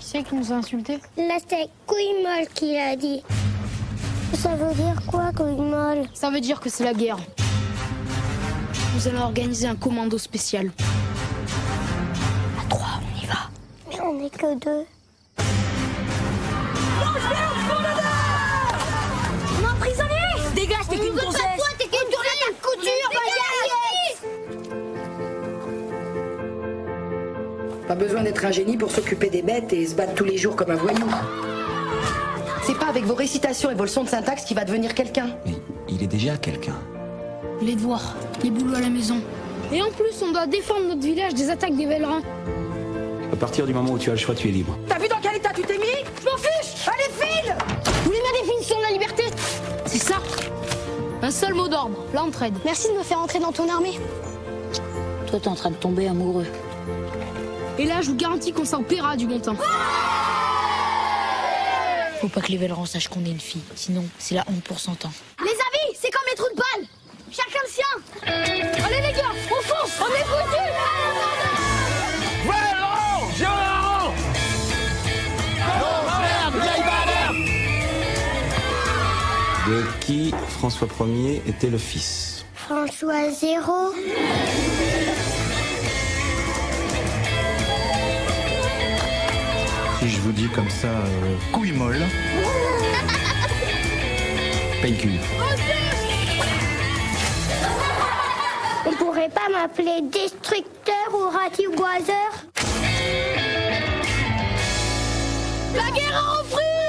Qui c'est qui nous a insultés Là, c'est couille molle qui l'a dit. Ça veut dire quoi, couille molle Ça veut dire que c'est la guerre. Nous allons organiser un commando spécial. À trois, on y va. Mais on n'est que deux. On Pas besoin d'être un génie pour s'occuper des bêtes et se battre tous les jours comme un voyou. C'est pas avec vos récitations et vos leçons de syntaxe qu'il va devenir quelqu'un. Mais il est déjà quelqu'un. Les devoirs, les boulots à la maison. Et en plus, on doit défendre notre village des attaques des Vélerins. À partir du moment où tu as le choix, tu es libre. T'as vu dans quel état tu t'es mis? Je m'en fiche Allez, file Vous voulez ma définition de la liberté? C'est ça Un seul mot d'ordre, l'entraide. Merci de me faire entrer dans ton armée. Toi, t'es en train de tomber amoureux. Et là, je vous garantis qu'on s'en paiera du bon temps. Faut pas que les Vélerans sachent qu'on est une fille, sinon c'est la honte pour 100 ans. Les amis, c'est comme les trous de balle. Chacun le sien. Allez les gars, on fonce On est foutus De qui François Ier était le fils? François Zéro. Si je vous dis comme ça, euh, couille molle. Pécule. On pourrait pas m'appeler destructeur ou ratiboiseur La guerre a repris